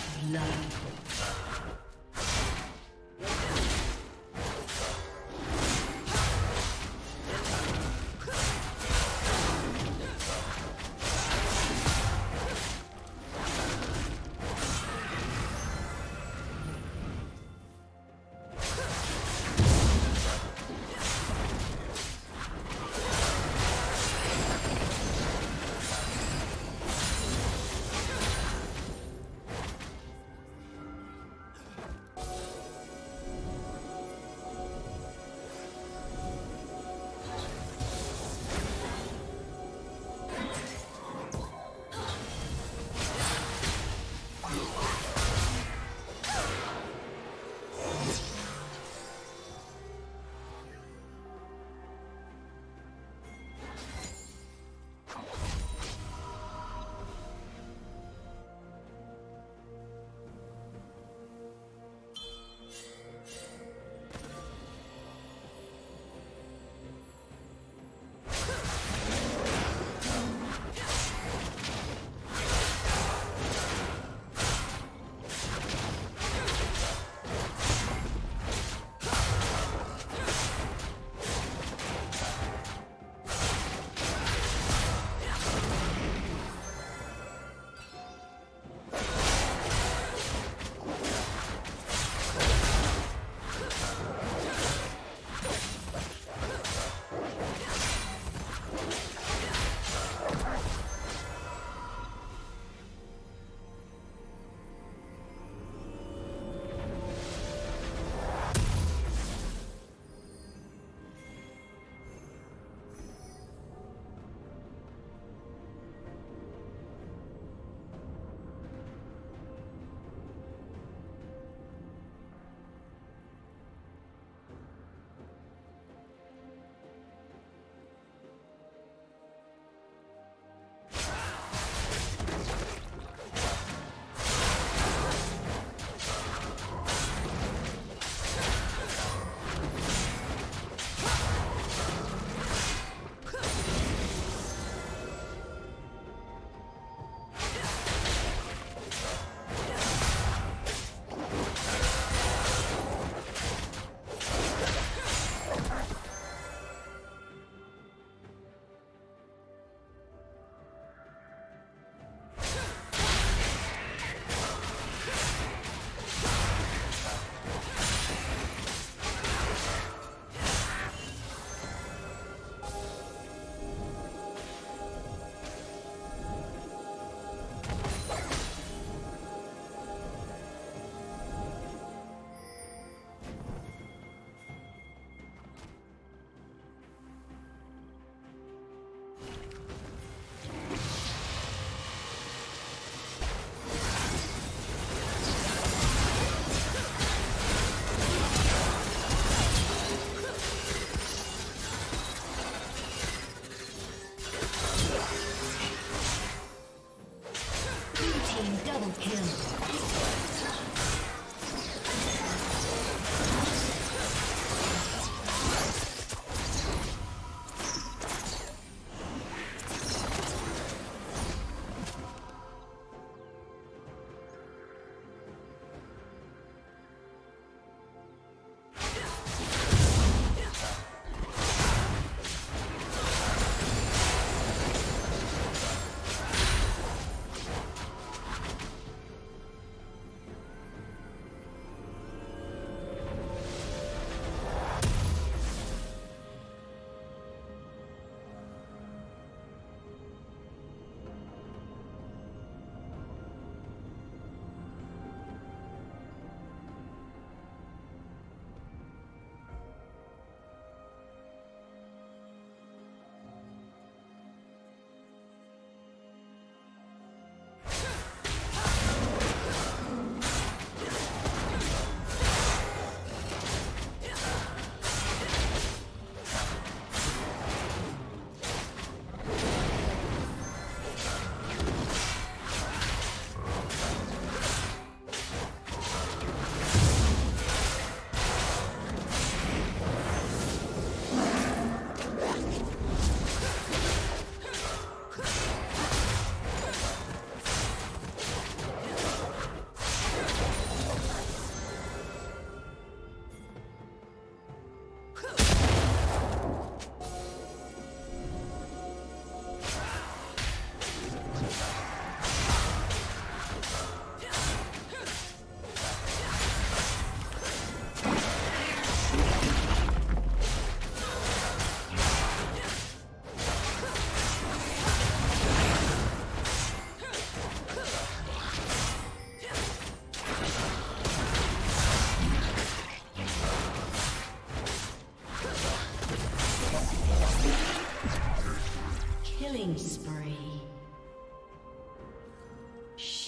First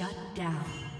Shut down.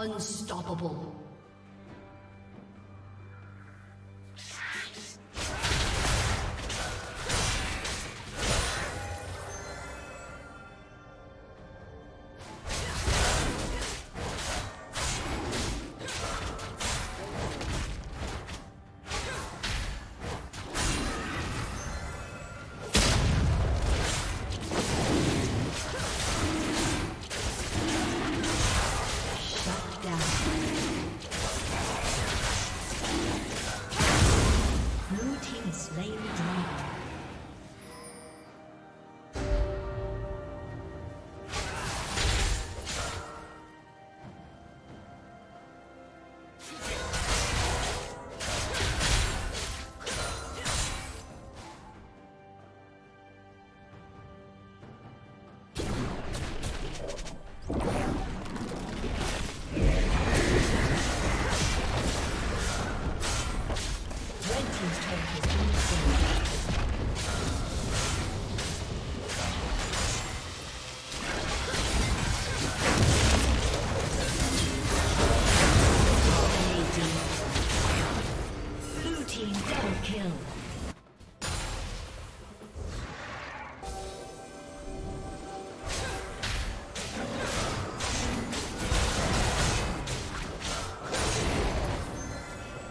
Unstoppable.